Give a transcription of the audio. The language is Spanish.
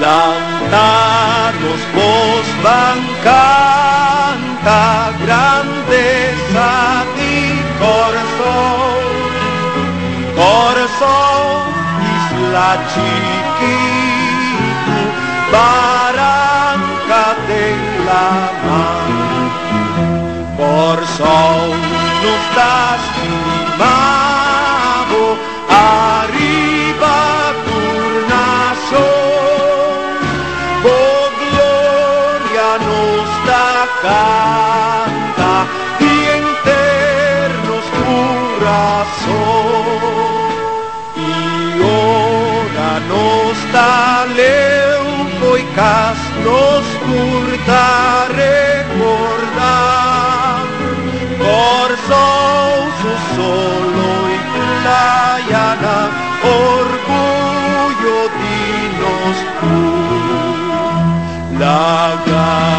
Lantanos vos van canta grandeza di corazón, corazón isla chiquita. Estás filmado, arriba turnación, oh gloria nos da canta y internos corazón y ora nos da leuco y cas nos curta God.